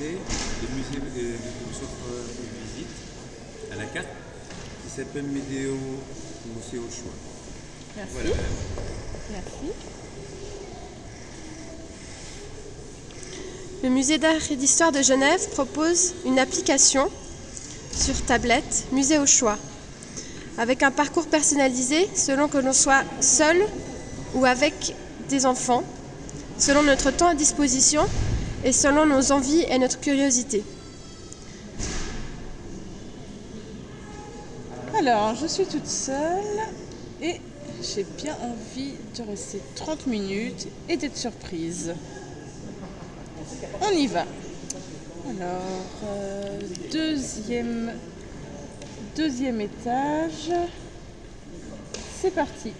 le musée de, une visite à la carte qui s'appelle Médéo Museo Choix. Voilà. Merci. Le musée d'art et d'histoire de Genève propose une application sur tablette Musée au choix, avec un parcours personnalisé selon que l'on soit seul ou avec des enfants, selon notre temps à disposition et selon nos envies et notre curiosité. Alors, je suis toute seule et j'ai bien envie de rester 30 minutes et d'être surprise. On y va. Alors, euh, deuxième, deuxième étage. C'est parti.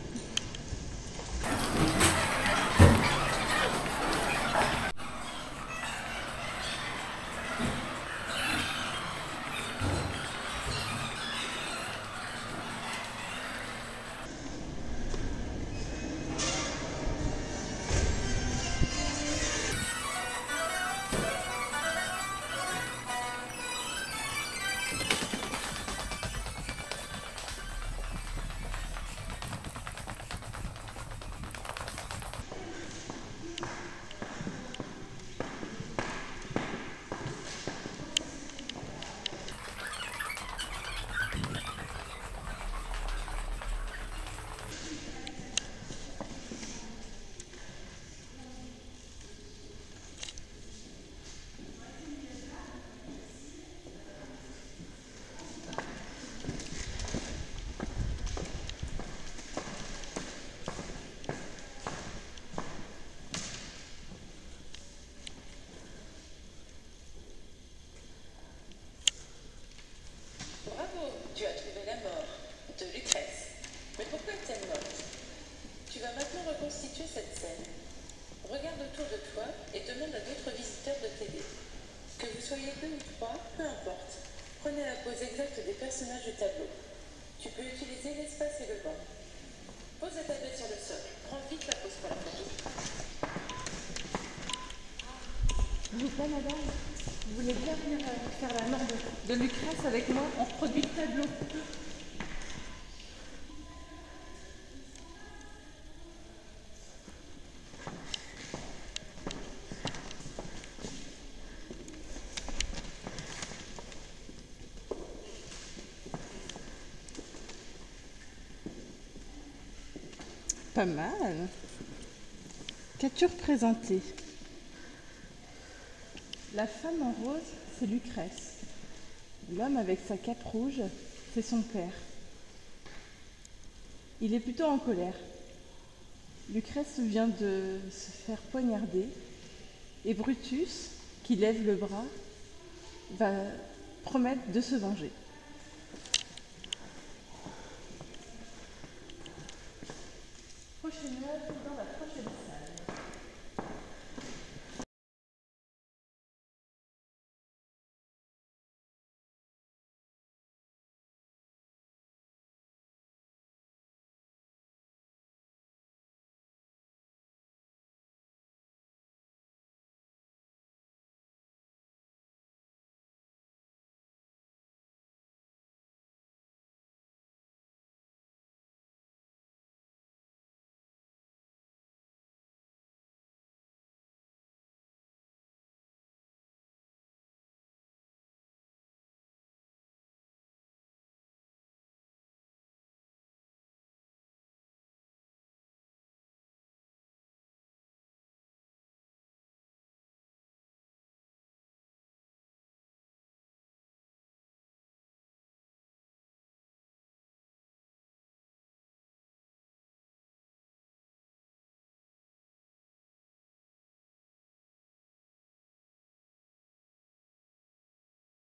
Mais pourquoi est-elle morte Tu vas maintenant reconstituer cette scène. Regarde autour de toi et demande à d'autres visiteurs de t'aider. Que vous soyez deux ou trois, peu importe. Prenez la pose exacte des personnages du tableau. Tu peux utiliser l'espace et le banc. Pose la tablette sur le socle. Prends vite la pose pour la photo. Vous pas, madame Vous voulez bien venir euh, faire la mort de, de Lucrèce avec moi? On reproduit le tableau. Pas mal. Qu'as-tu représenté? La femme en rose, c'est Lucrèce. L'homme avec sa cape rouge, c'est son père. Il est plutôt en colère. Lucrèce vient de se faire poignarder et Brutus, qui lève le bras, va promettre de se venger. Prochaine œuvre dans la prochaine salle.